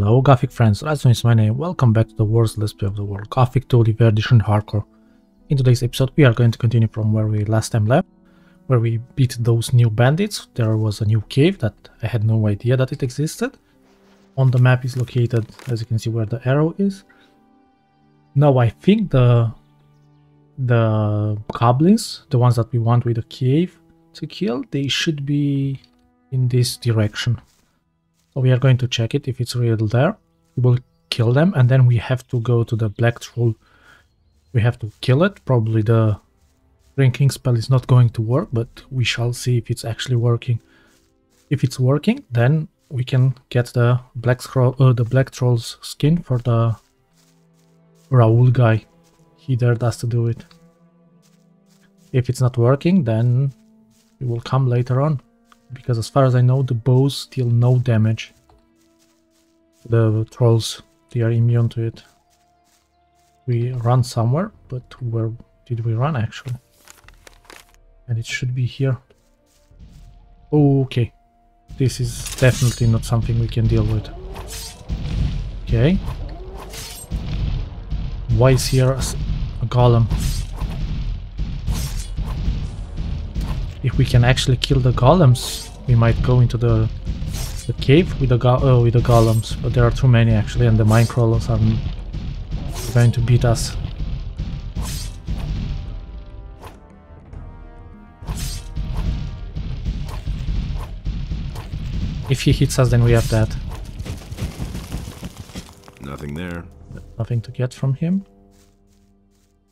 Hello Gothic friends, Razvion is my name, welcome back to the worst let's play of the world, Gothic 2 L'Hiver Edition Hardcore. In today's episode we are going to continue from where we last time left, where we beat those new bandits. There was a new cave that I had no idea that it existed. On the map is located, as you can see where the arrow is. Now I think the the goblins, the ones that we want with the cave to kill, they should be in this direction. We are going to check it if it's really there. We will kill them and then we have to go to the black troll. We have to kill it. Probably the shrinking spell is not going to work, but we shall see if it's actually working. If it's working, then we can get the black scroll, uh, the black troll's skin for the Raoul guy he dared us to do it. If it's not working, then it will come later on. Because as far as I know, the bows deal no damage. The trolls, they are immune to it. We run somewhere, but where did we run actually? And it should be here. okay. This is definitely not something we can deal with. Okay. Why is here a golem? If we can actually kill the golems, we might go into the the cave with the go uh, with the golems, but there are too many actually, and the mine crawlers are going to beat us. If he hits us, then we have that. Nothing there. Nothing to get from him.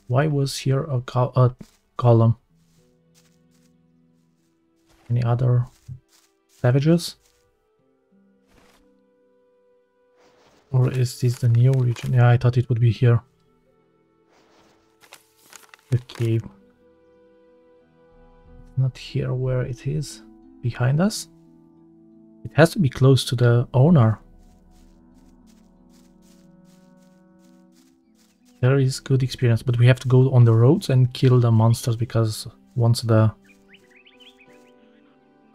Why was here a, go a golem? Any other savages? Or is this the new region? Yeah, I thought it would be here. The cave. Not here where it is. Behind us? It has to be close to the owner. There is good experience, but we have to go on the roads and kill the monsters because once the...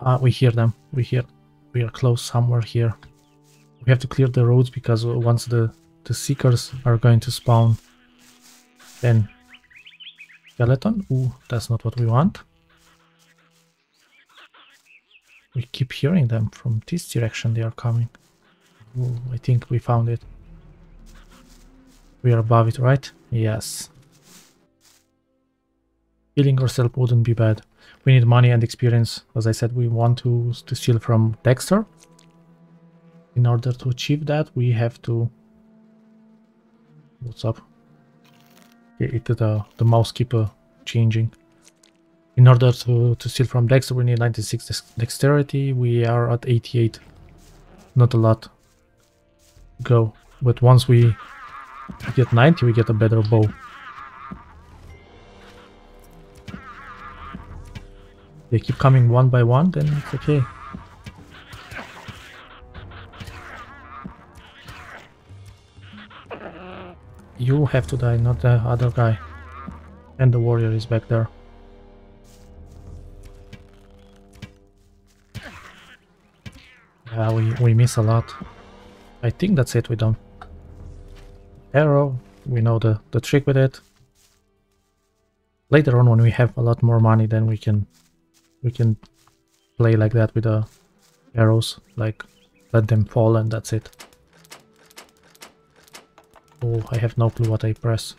Ah, we hear them. We hear... We are close somewhere here. We have to clear the roads because once the, the seekers are going to spawn, then... Skeleton? Ooh, that's not what we want. We keep hearing them from this direction they are coming. Ooh, I think we found it. We are above it, right? Yes. Killing ourselves wouldn't be bad. We need money and experience. As I said, we want to, to steal from Dexter. In order to achieve that, we have to... What's up? It, the, the mouse keep uh, changing. In order to, to steal from Dexter, we need 96 dexterity. We are at 88. Not a lot. Go. But once we get 90, we get a better bow. They keep coming one by one, then it's okay. You have to die, not the other guy. And the warrior is back there. Yeah, we, we miss a lot. I think that's it with them. Arrow, we know the, the trick with it. Later on when we have a lot more money then we can we can play like that with the arrows, like let them fall and that's it. Oh, I have no clue what I press.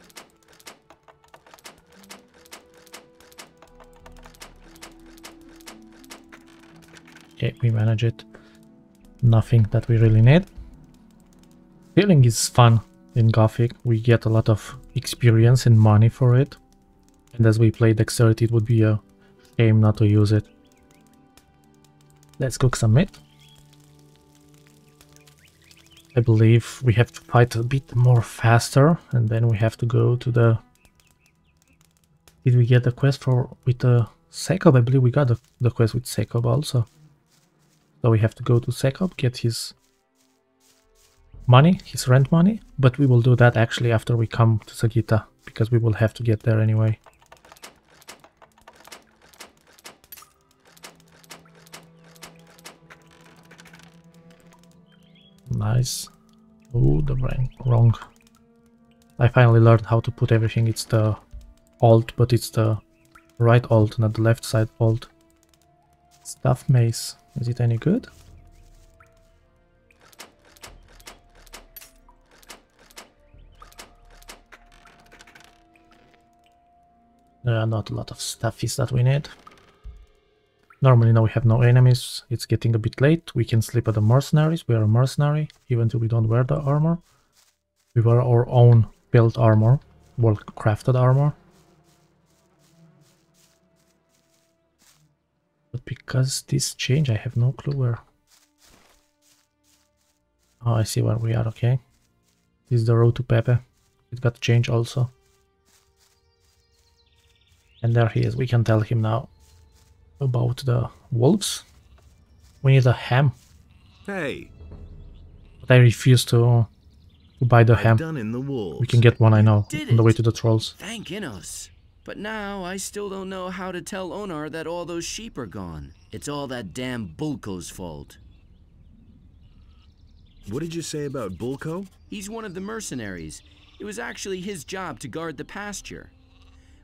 Okay, we manage it. Nothing that we really need. Healing is fun in Gothic. We get a lot of experience and money for it. And as we play Dexterity, it would be a shame not to use it. Let's cook some meat. I believe we have to fight a bit more faster and then we have to go to the... Did we get the quest for with the Sekob? I believe we got the, the quest with Sekob also. So we have to go to Sekob, get his money, his rent money, but we will do that actually after we come to Sagitta, because we will have to get there anyway. Nice. Oh, the wrong. I finally learned how to put everything. It's the alt, but it's the right alt, not the left side alt. Stuff mace. Is it any good? There are not a lot of stuffies that we need. Normally now we have no enemies, it's getting a bit late, we can sleep at the mercenaries, we are a mercenary, even though we don't wear the armor. We wear our own built armor, well crafted armor. But because this change, I have no clue where. Oh, I see where we are, okay. This is the road to Pepe. It got changed also. And there he is, we can tell him now about the wolves. We need a ham. Hey. But I refuse to, to buy the ham. Done in The we can get one, I know, on the way to the trolls. Thank Innos. But now I still don't know how to tell Onar that all those sheep are gone. It's all that damn Bulko's fault. What did you say about Bulko? He's one of the mercenaries. It was actually his job to guard the pasture.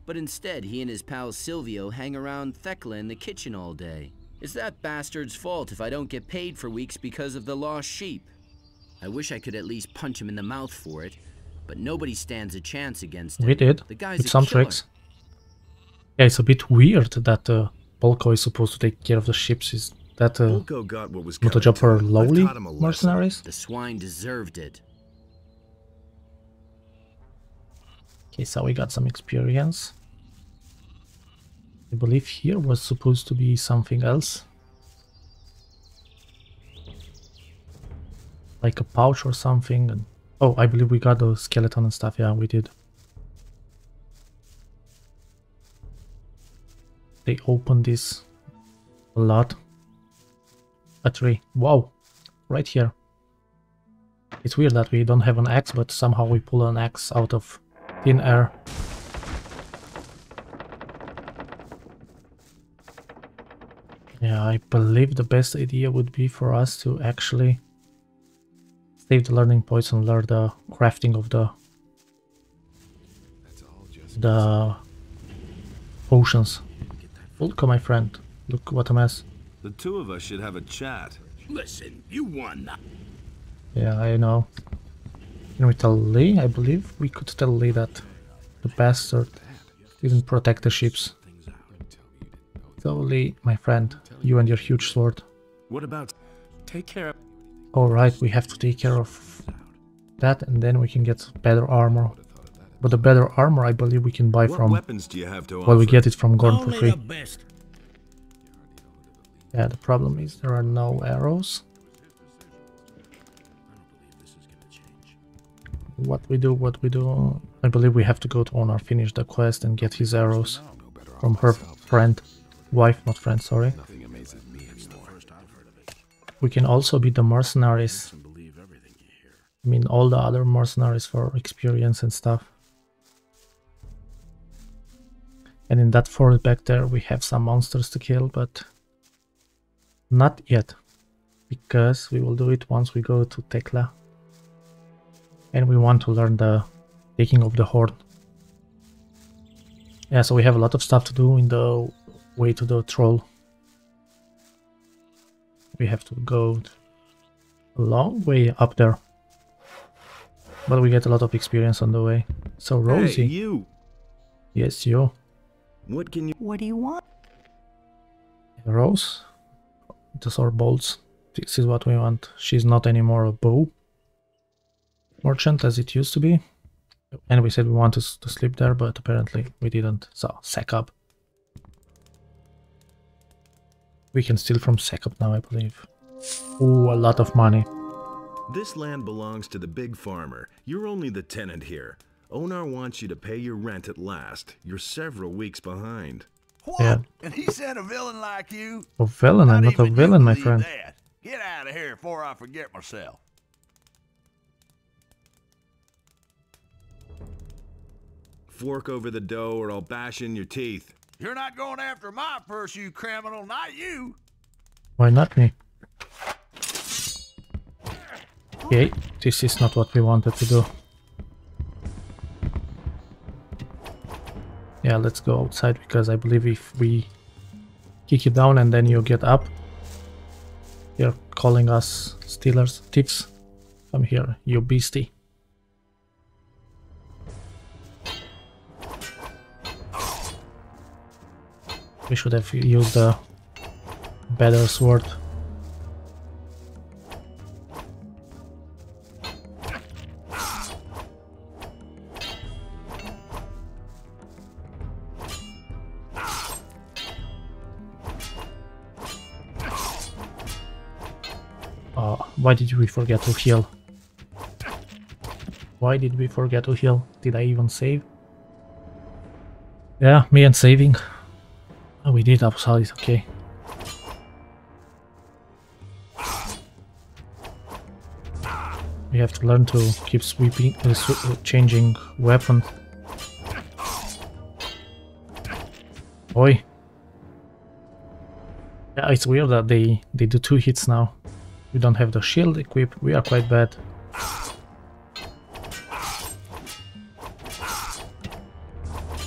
But instead, he and his pal Silvio hang around Thekla in the kitchen all day. It's that bastard's fault if I don't get paid for weeks because of the lost sheep. I wish I could at least punch him in the mouth for it, but nobody stands a chance against him. We did, the guy's with some killer. tricks. Yeah, it's a bit weird that uh, Bulko is supposed to take care of the ships. Is that uh, got what was not a job for lowly mercenaries? The swine deserved it. Okay, so we got some experience. I believe here was supposed to be something else. Like a pouch or something. And oh, I believe we got the skeleton and stuff. Yeah, we did. They opened this a lot. A tree. Wow. Right here. It's weird that we don't have an axe, but somehow we pull an axe out of thin air. Yeah, I believe the best idea would be for us to actually save the learning points and learn the crafting of the the potions. Welcome, my friend. Look what a mess. The two of us should have a chat. Listen, you won. Yeah, I know. Can we tell Lee? I believe we could tell Lee that the bastard didn't protect the ships. So Lee, my friend, you and your huge sword. What about... Take care of... Alright, we have to take care of that and then we can get better armor. But the better armor I believe we can buy what from... weapons do you have to Well, we get it from Gorn for free. the best. Yeah, the problem is there are no arrows. What we do, what we do... I believe we have to go to Onar, finish the quest and get his arrows from her friend. Wife, not friend, sorry. We can also be the mercenaries. I mean, all the other mercenaries for experience and stuff. And in that forest back there, we have some monsters to kill, but not yet. Because we will do it once we go to Thekla. And we want to learn the taking of the horn. Yeah, so we have a lot of stuff to do in the way to the troll. We have to go a long way up there. But we get a lot of experience on the way. So Rosie, Hey, you! yes you. What can you... What do you want? Rose, the sword bolts. This is what we want. She's not anymore a bow merchant as it used to be. And we said we wanted to sleep there, but apparently we didn't. So, sack up. We can steal from Sekob now, I believe. Ooh, a lot of money. This land belongs to the big farmer. You're only the tenant here. Onar wants you to pay your rent at last. You're several weeks behind. What? Yeah. And he sent a villain like you? A villain, I'm not a villain, my friend. That. Get out of here before I forget myself. Fork over the dough or I'll bash in your teeth. You're not going after my purse, you criminal, not you. Why not me? Okay, this is not what we wanted to do. Yeah, let's go outside because I believe if we kick you down and then you get up, you're calling us stealers, thieves. Come here, you beastie. We should have used the better sword. Uh, why did we forget to heal? Why did we forget to heal? Did I even save? Yeah, me and saving. Oh, we did upside, okay. We have to learn to keep sweeping, uh, uh, changing weapon. Boy. Yeah, it's weird that they, they do two hits now. We don't have the shield equipped, we are quite bad.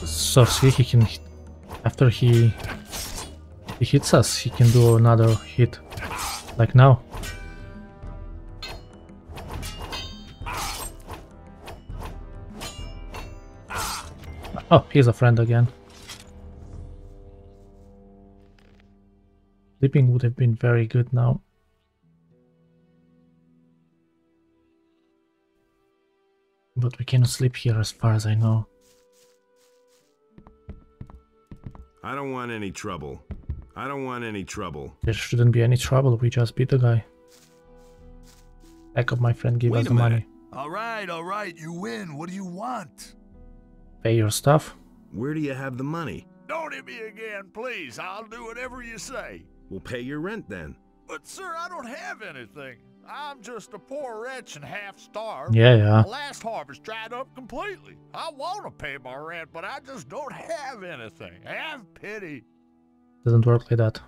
So see, he can, after he, he hits us, he can do another hit, like now. Oh, he's a friend again. Sleeping would have been very good now. But we cannot sleep here as far as I know. I don't want any trouble. I don't want any trouble. There shouldn't be any trouble, we just beat the guy. Back up my friend, give Wait us a the money. All right, all right, you win. What do you want? Pay your stuff. Where do you have the money? Don't hit me again, please. I'll do whatever you say. We'll pay your rent then. But, sir, I don't have anything. I'm just a poor wretch and half starved. Yeah, yeah. The last harvest dried up completely. I want to pay my rent, but I just don't have anything. Have pity. Doesn't work like that.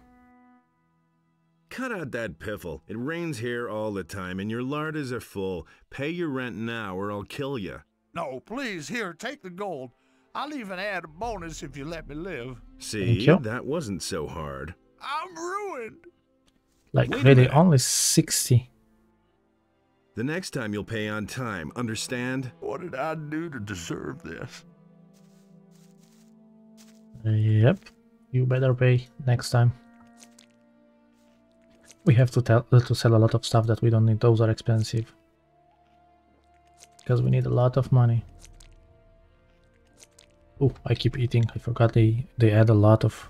Cut out that piffle. It rains here all the time and your larders are full. Pay your rent now or I'll kill you. No, please, here, take the gold. I'll even add a bonus if you let me live. See, that wasn't so hard. I'm ruined. Like Wait really, only 60. The next time you'll pay on time, understand? What did I do to deserve this? Yep. You better pay next time. We have to tell uh, to sell a lot of stuff that we don't need. Those are expensive. Because we need a lot of money. Oh, I keep eating. I forgot they they add a lot of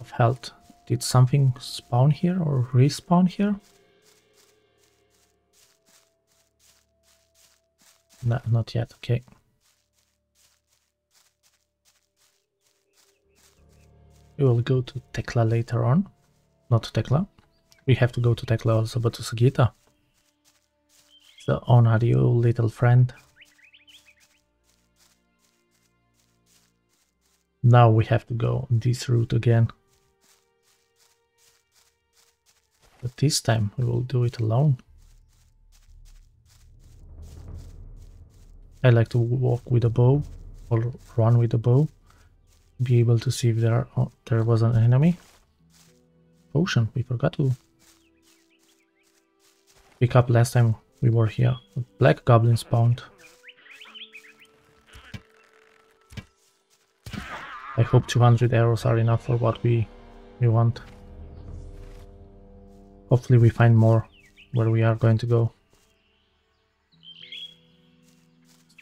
of health. Did something spawn here or respawn here? No, not yet. Okay. We will go to Thekla later on. Not Thekla. We have to go to Tekla also, but to Sagitta. So on are you, little friend? Now we have to go this route again. But this time we will do it alone. I like to walk with a bow or run with a bow. Be able to see if there oh, there was an enemy. Potion, we forgot to pick up last time we were here. Black goblin spawned. I hope 200 arrows are enough for what we we want. Hopefully we find more where we are going to go.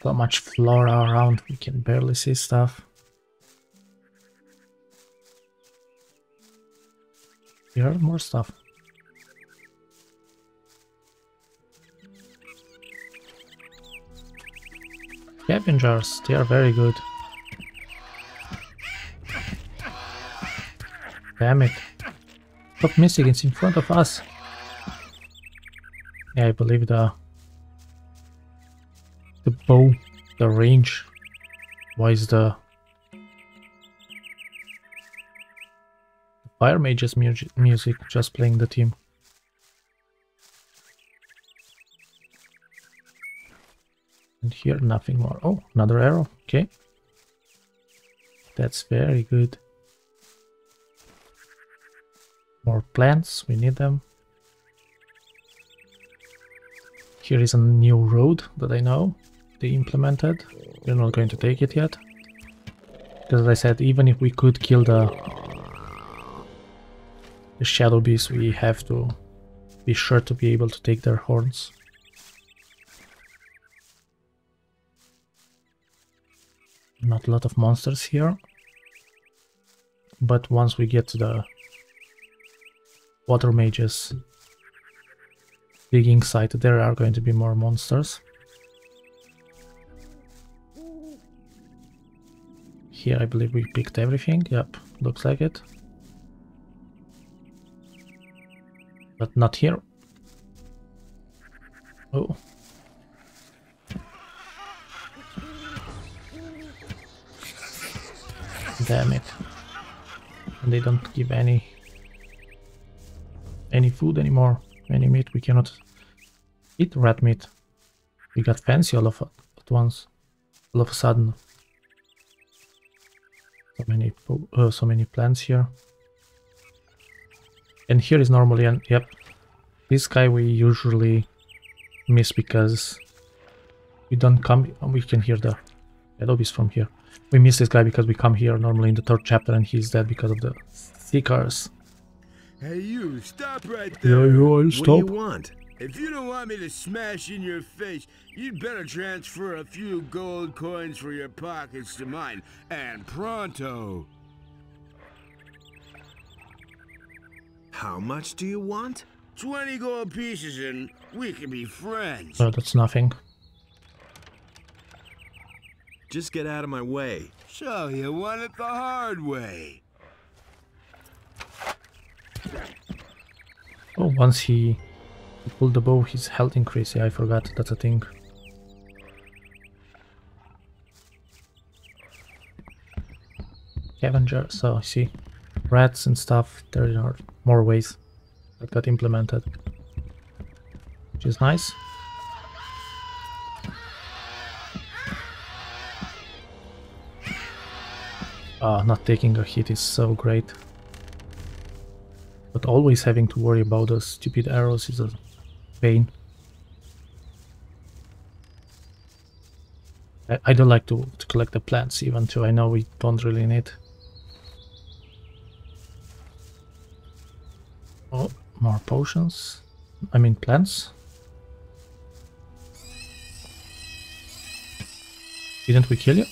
So much flora around, we can barely see stuff. Here are more stuff. Scavengers, they are very good. Damn it. Stop missing, it's in front of us. Yeah, I believe the the bow, the range. Why is the Fire Mage's mu music, just playing the team. And here nothing more. Oh, another arrow, okay. That's very good. More plants, we need them. Here is a new road that I know they implemented. We're not going to take it yet. Because as I said, even if we could kill the the shadow beasts, we have to be sure to be able to take their horns. Not a lot of monsters here. But once we get to the water mages digging site, there are going to be more monsters. Here I believe we picked everything. Yep, looks like it. But not here. Oh. Damn it. And they don't give any any food anymore. Any meat we cannot eat rat meat. We got fancy all of at once. All of a sudden. So many uh, so many plants here. And here is normally an yep. This guy we usually miss because we don't come oh, we can hear the Adobe's from here. We miss this guy because we come here normally in the third chapter and he's dead because of the seekers. Hey you, stop right there. Yeah, I'll What do stop. you want? If you don't want me to smash in your face, you'd better transfer a few gold coins for your pockets to mine, and pronto. How much do you want? 20 gold pieces and we can be friends. Oh, that's nothing. Just get out of my way. So you want it the hard way. Oh, once he, he pulled the bow, his health increased. Yeah, I forgot. That's a thing. Scavenger. So, I see. Rats and stuff. There are more ways that got implemented. Which is nice. Ah, not taking a hit is so great. But always having to worry about those stupid arrows is a pain. I, I don't like to, to collect the plants even though I know we don't really need. Oh, more potions. I mean plants. Didn't we kill you?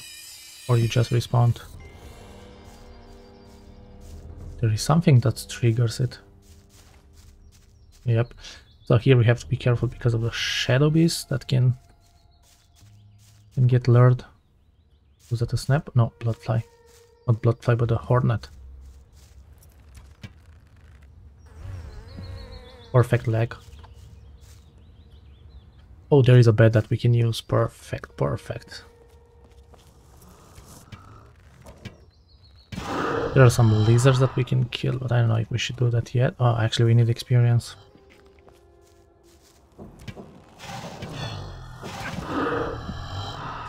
Or you just respawned? There is something that triggers it. Yep. So here we have to be careful because of the shadow beast that can can get lured. Was that a snap? No, bloodfly. Not bloodfly, but a hornet. Perfect leg. Oh, there is a bed that we can use. Perfect, perfect. There are some lizards that we can kill, but I don't know if we should do that yet. Oh, actually we need experience.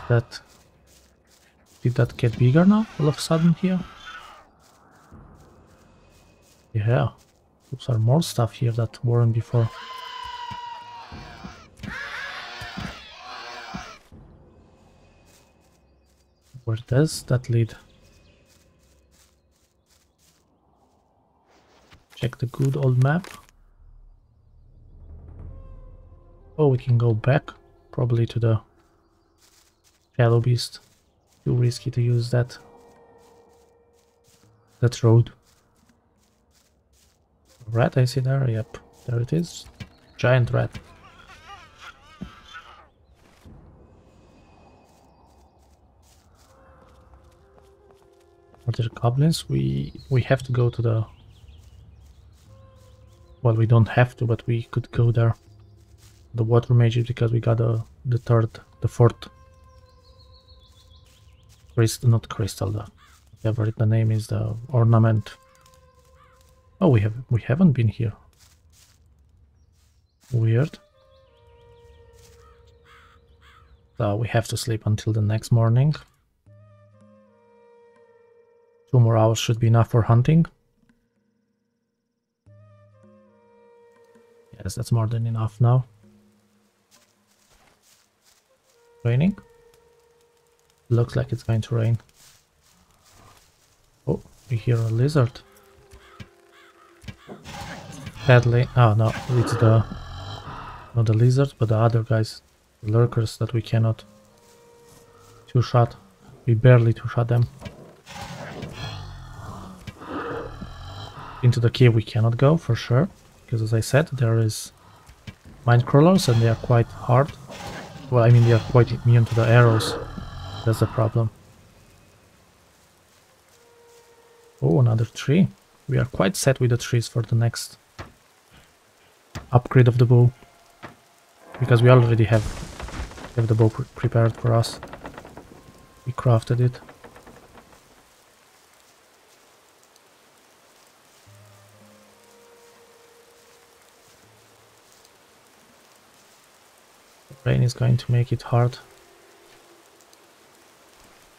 That... Did that get bigger now, all of a sudden here? Yeah, those are more stuff here that weren't before. Where does that lead? Check the good old map. Oh, we can go back, probably to the Shadow Beast. Too risky to use that that road. Rat, I see there. Yep, there it is. Giant rat. Are there goblins? We we have to go to the well, we don't have to, but we could go there. The water mages because we got the the third, the fourth crystal, not crystal, the whatever the name is, the ornament. Oh, we have we haven't been here. Weird. So we have to sleep until the next morning. Two more hours should be enough for hunting. Yes, that's more than enough now. Raining? Looks like it's going to rain. Oh, we hear a lizard. Sadly, oh ah, no, it's the not the lizards, but the other guys, the lurkers that we cannot two-shot. We barely two-shot them. Into the cave we cannot go for sure, because as I said, there is mine crawlers and they are quite hard. Well, I mean they are quite immune to the arrows. That's the problem. Oh, another tree. We are quite set with the trees for the next upgrade of the bow. Because we already have, have the bow pre prepared for us. We crafted it. Rain is going to make it hard.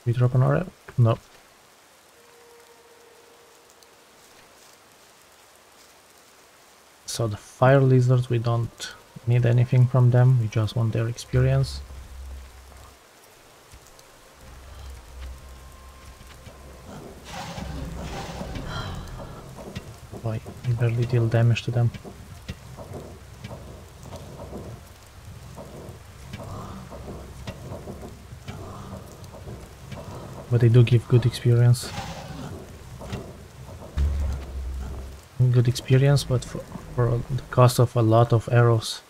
We drop an arrow? No. So the fire lizards, we don't need anything from them, we just want their experience. Why? We barely deal damage to them. But they do give good experience. Good experience, but for for the cost of a lot of arrows.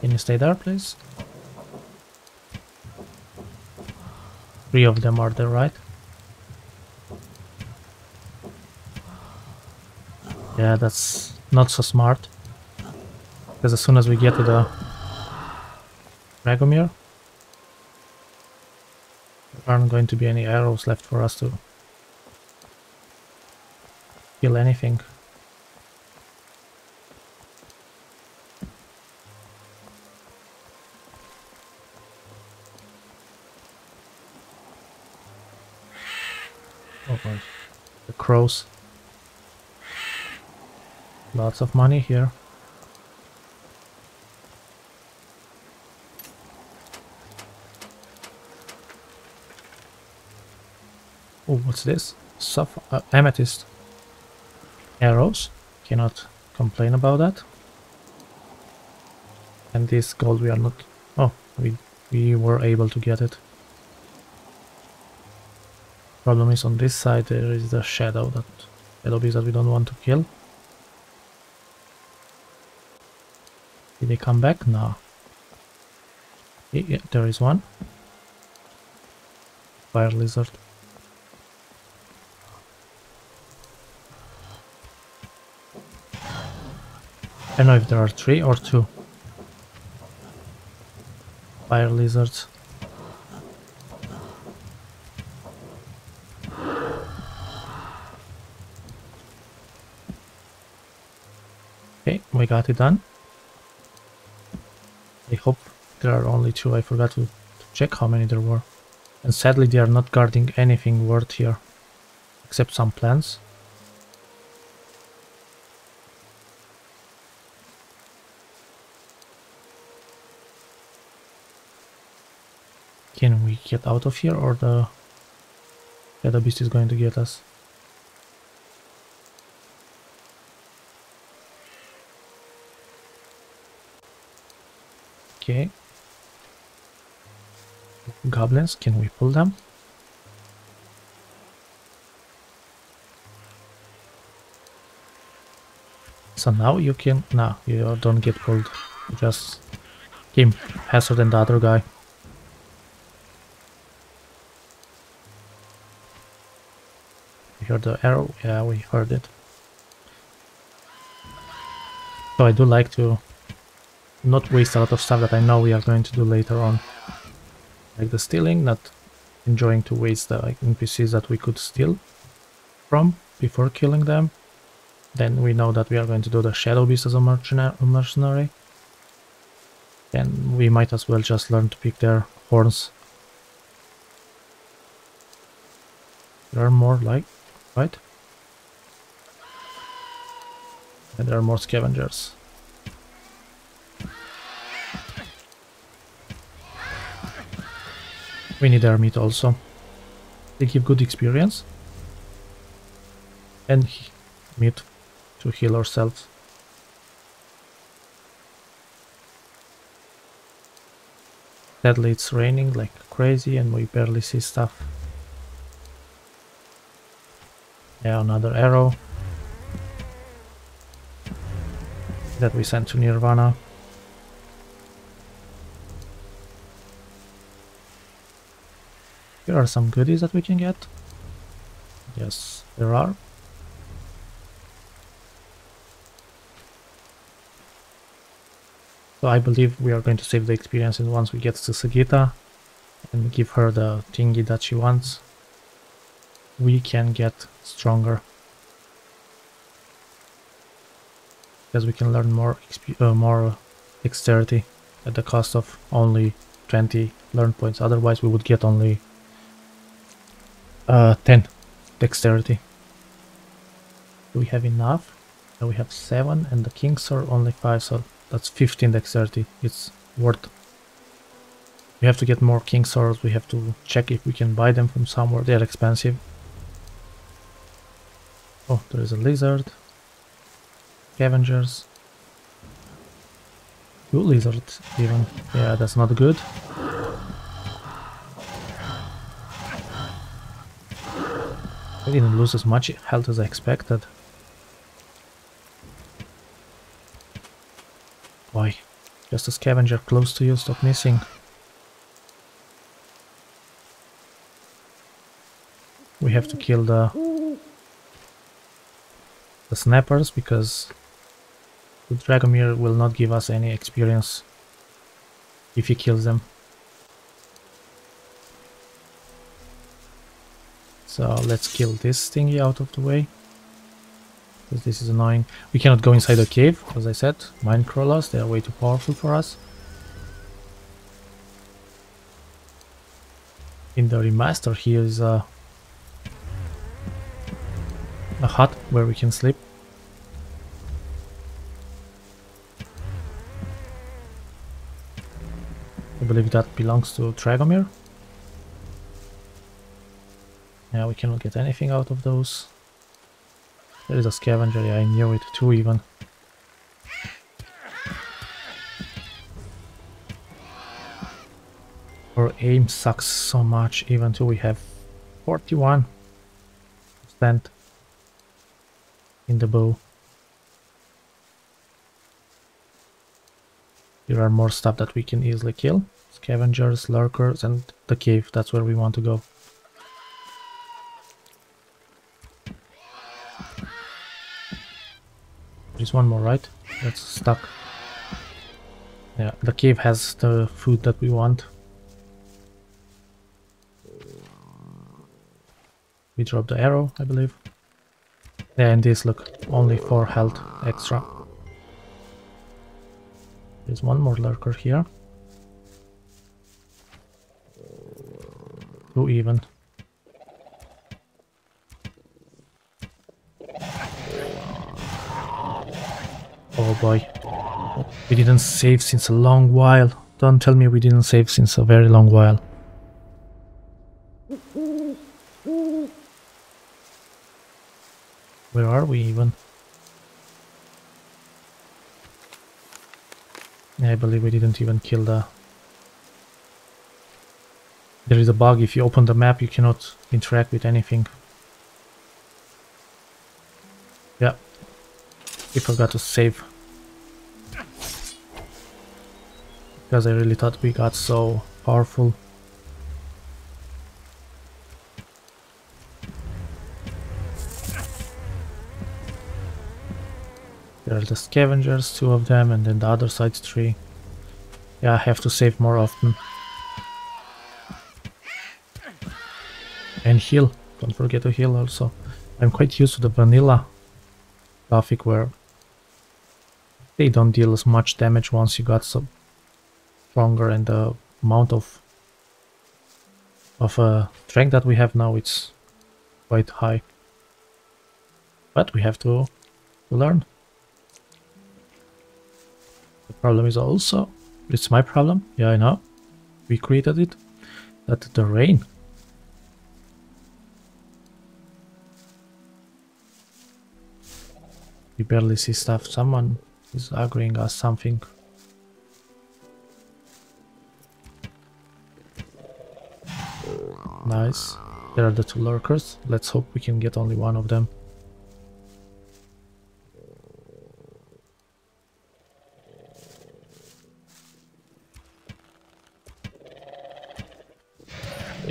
Can you stay there, please? Three of them are there, right? Yeah, that's not so smart. Because as soon as we get to the Dragomir, there aren't going to be any arrows left for us to kill anything. Oh the crows. Lots of money here. Oh, what's this? Suf uh, amethyst arrows. Cannot complain about that. And this gold we are not... Oh, we, we were able to get it. Problem is on this side there is the shadow that shadow beast that we don't want to kill. Did they come back? No. Yeah, there is one. Fire lizard. I don't know if there are three or two. Fire lizards. Okay, we got it done. I hope there are only two. I forgot to, to check how many there were. And sadly they are not guarding anything worth here. Except some plants. Can we get out of here or the other beast is going to get us? Okay. Goblins, can we pull them? So now you can... No, you don't get pulled. You just came faster than the other guy. You heard the arrow? Yeah, we heard it. So I do like to not waste a lot of stuff that I know we are going to do later on. Like the stealing, not enjoying to waste the like, NPCs that we could steal from before killing them. Then we know that we are going to do the Shadow Beast as a mercenary. Then we might as well just learn to pick their horns. There are more like, right? And there are more scavengers. We need their meat also. They give good experience. And meat to heal ourselves. Sadly it's raining like crazy and we barely see stuff. Yeah, another arrow. That we sent to Nirvana. Here are some goodies that we can get. Yes, there are. So I believe we are going to save the experience once we get to Sagitta and give her the thingy that she wants, we can get stronger. Because we can learn more uh, more dexterity at the cost of only 20 learn points. Otherwise we would get only uh, 10 dexterity. Do we have enough? No, we have 7 and the kings are only 5 so that's 15 dexterity. It's worth. We have to get more king swords. We have to check if we can buy them from somewhere. They are expensive. Oh, there is a lizard. Scavengers. Two lizards even. Yeah, that's not good. I didn't lose as much health as I expected. Why? Just a scavenger close to you, stop missing. We have to kill the the snappers because the Dragomir will not give us any experience if he kills them. So let's kill this thingy out of the way because this is annoying. We cannot go inside the cave, as I said. Mine crawlers, they are way too powerful for us. In the remaster here is a, a hut where we can sleep. I believe that belongs to Dragomir. Yeah, we cannot get anything out of those. There is a scavenger, yeah, I knew it too even. Our aim sucks so much even though we have 41 percent in the bow. There are more stuff that we can easily kill. Scavengers, lurkers and the cave, that's where we want to go. There's one more, right? That's stuck. Yeah, the cave has the food that we want. We drop the arrow, I believe. And this, look, only 4 health extra. There's one more lurker here. Two even. Oh boy. We didn't save since a long while. Don't tell me we didn't save since a very long while. Where are we even? I believe we didn't even kill the... There is a bug, if you open the map you cannot interact with anything. Yeah, we forgot to save. Because I really thought we got so powerful. There are the scavengers, two of them, and then the other side three. Yeah, I have to save more often. And heal. Don't forget to heal also. I'm quite used to the vanilla graphic where they don't deal as much damage once you got some stronger and the amount of of uh, strength that we have now it's quite high. But we have to, to learn. Problem is also, it's my problem, yeah I know, we created it, that the rain We barely see stuff. Someone is agreeing us something. Nice. There are the two lurkers. Let's hope we can get only one of them.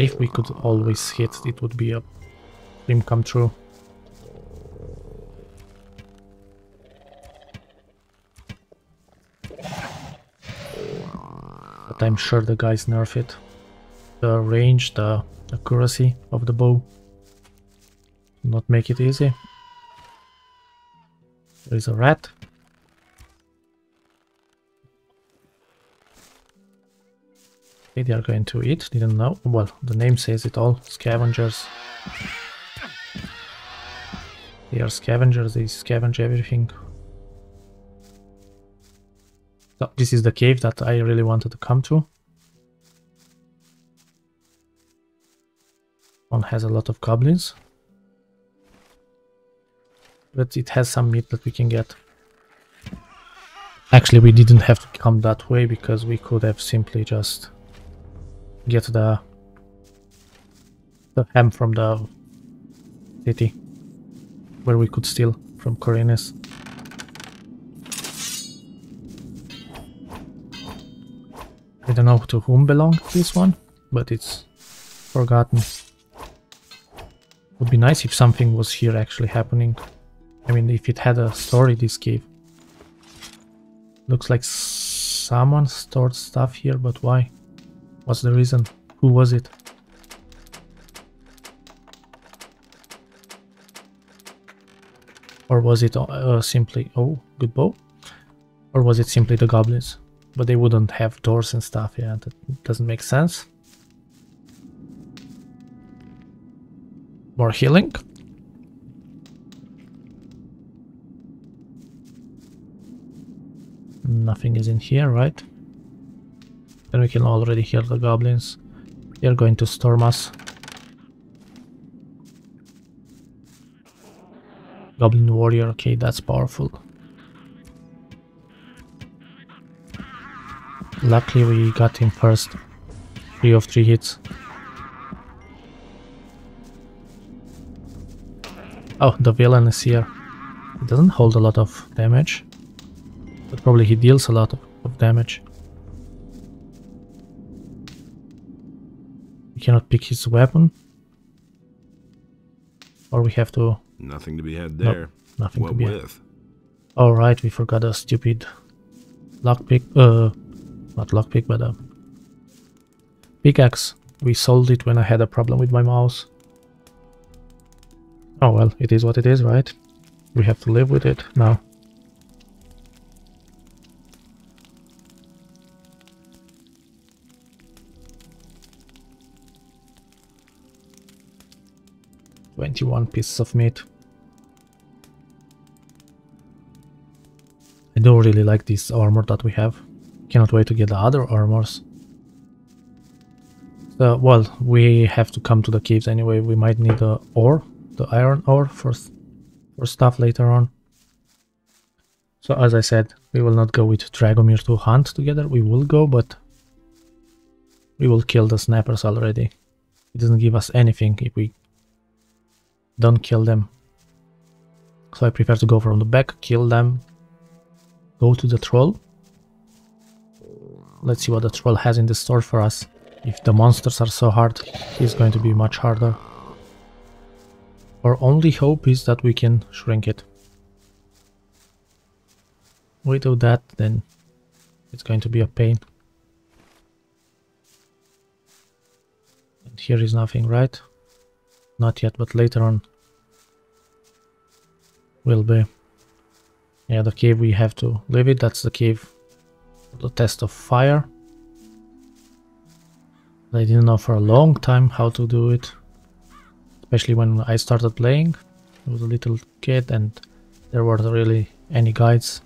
If we could always hit, it would be a dream come true. But I'm sure the guys nerf it. The range, the accuracy of the bow. Not make it easy. There is a rat. Okay, they are going to eat, didn't know. Well, the name says it all. Scavengers. They are scavengers, they scavenge everything. So this is the cave that I really wanted to come to. One has a lot of goblins. But it has some meat that we can get. Actually, we didn't have to come that way because we could have simply just get the the ham from the city where we could steal from Khorinis. I don't know to whom belonged this one, but it's forgotten. Would be nice if something was here actually happening. I mean, if it had a story, this cave. Looks like someone stored stuff here, but why? What's the reason? Who was it? Or was it uh, simply... Oh, good bow. Or was it simply the goblins? But they wouldn't have doors and stuff, yeah, that doesn't make sense. More healing. Nothing is in here, right? Then we can already hear the goblins. They're going to storm us. Goblin warrior, okay, that's powerful. Luckily we got him first. Three of three hits. Oh, the villain is here. He doesn't hold a lot of damage. But probably he deals a lot of, of damage. We cannot pick his weapon. Or we have to... Nothing to be had there. No, nothing what to be with? Had. Oh we forgot a stupid lockpick. Uh, not lockpick, but a pickaxe. We sold it when I had a problem with my mouse. Oh well, it is what it is, right? We have to live with it now. Twenty-one pieces of meat. I don't really like this armor that we have. Cannot wait to get the other armors. So, well, we have to come to the caves anyway. We might need the ore, the iron ore for, for stuff later on. So as I said, we will not go with Dragomir to hunt together. We will go, but we will kill the snappers already. It doesn't give us anything if we don't kill them. So I prefer to go from the back, kill them, go to the troll, Let's see what the troll has in the store for us. If the monsters are so hard, he's going to be much harder. Our only hope is that we can shrink it. We do that, then it's going to be a pain. And here is nothing, right? Not yet, but later on will be. Yeah, the cave we have to leave it. That's the cave the test of fire. I didn't know for a long time how to do it. Especially when I started playing. I was a little kid and there weren't really any guides.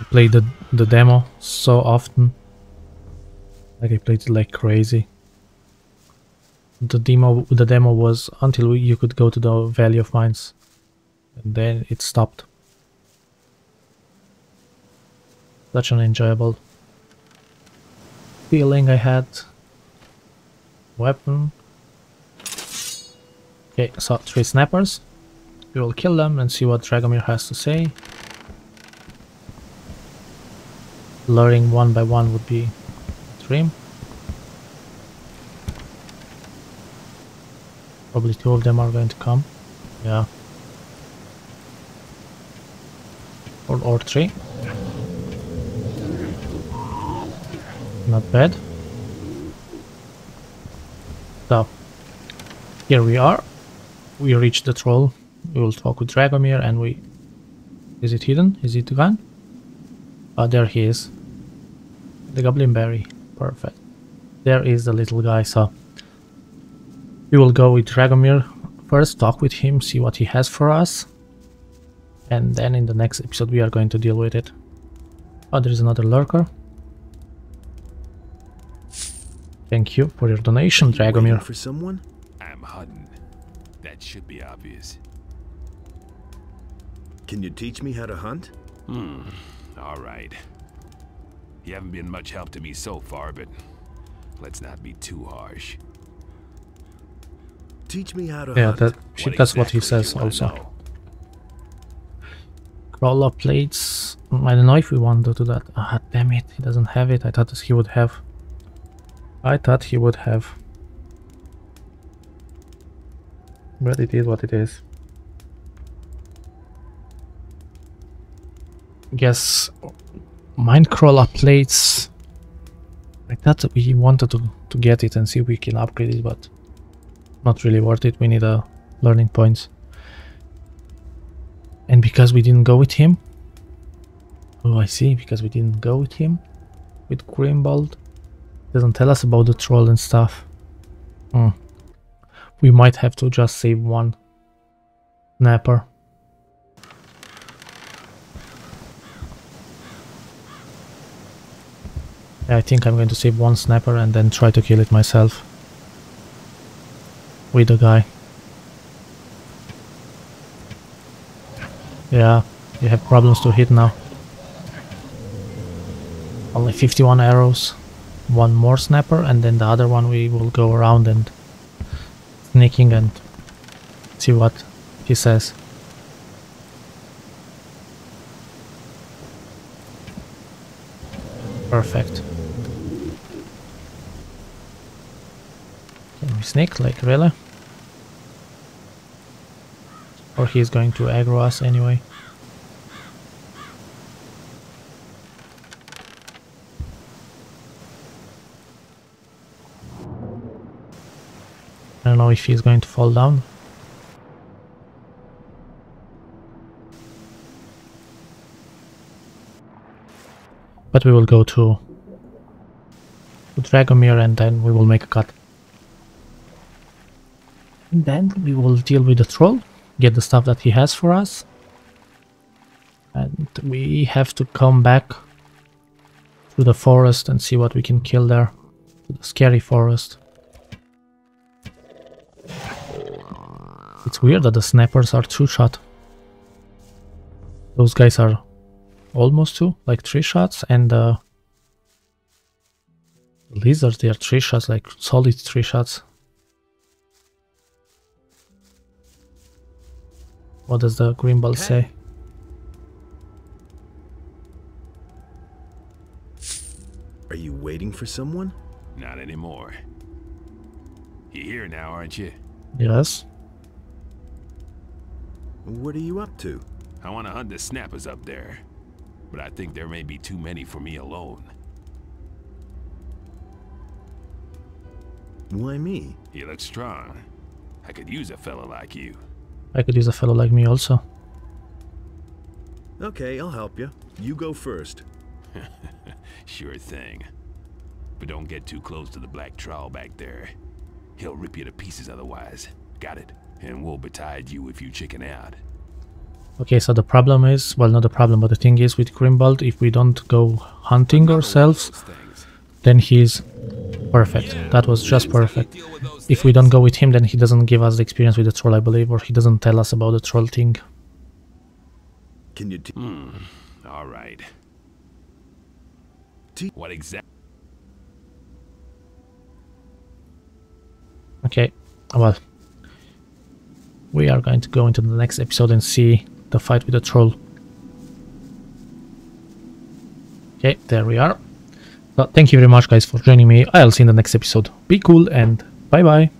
I played the, the demo so often. Like I played it like crazy. The demo the demo was until you could go to the Valley of Mines. And then it stopped. Such an enjoyable feeling I had. Weapon. Okay, so three snappers. We will kill them and see what Dragomir has to say. Luring one by one would be a dream. Probably two of them are going to come. Yeah. Or, or three. Not bad. So, here we are. We reached the troll. We will talk with Dragomir and we... Is it hidden? Is it gone? Oh, there he is. The Goblin Berry. Perfect. There is the little guy, so... We will go with Dragomir first, talk with him, see what he has for us. And then in the next episode we are going to deal with it. Oh, there is another lurker. Thank you for your donation, Dragomir. For someone? I'm hunting. That should be obvious. Can you teach me how to hunt? Hmm. All right. You haven't been much help to me so far, but let's not be too harsh. Teach me how to Yeah, that she, that's what he says do you wanna also. know? Crawler plates. Mm, I don't know if we want to do that. Ah, damn it, he doesn't have it. I thought he would have. I thought he would have. But it is what it is. Guess Minecrawler plates. I thought we wanted to, to get it and see if we can upgrade it, but not really worth it. We need a learning points. And because we didn't go with him. Oh, I see. Because we didn't go with him. With Grimbold. Doesn't tell us about the troll and stuff. Hmm. We might have to just save one. Snapper. I think I'm going to save one snapper and then try to kill it myself. With the guy. Yeah, you have problems to hit now. Only 51 arrows. One more snapper and then the other one we will go around and sneaking and see what he says. Perfect. Can we sneak? Like, really? Or he's going to aggro us anyway. I don't know if he's going to fall down. But we will go to, to Dragomir and then we will make a cut. And then we will deal with the troll, get the stuff that he has for us. And we have to come back to the forest and see what we can kill there. The scary forest. It's weird that the snappers are two shot. Those guys are almost two, like three shots, and uh, lizards they are three shots, like solid three shots. What does the Grimbold say? Are you waiting for someone? Not anymore. You're here now, aren't you? Yes. What are you up to? I want to hunt the snappers up there. But I think there may be too many for me alone. Why me? You look strong. I could use a fella like you. I could use a fellow like me also. Okay, I'll help you. You go first. Sure thing. But don't get too close to the black troll back there. He'll rip you to pieces otherwise. Got it? And we'll betide you if you chicken out. Okay, so the problem is, well, not the problem, but the thing is with Grimbold, if we don't go hunting ourselves, then he's perfect. That was just perfect. If we don't go with him, then he doesn't give us the experience with the troll, I believe, or he doesn't tell us about the troll thing. Can you? T- hmm, All right. T- What exactly? Okay, well, we are going to go into the next episode and see the fight with the troll. Okay, there we are. So thank you very much guys for joining me. I'll see you in the next episode. Be cool and bye bye.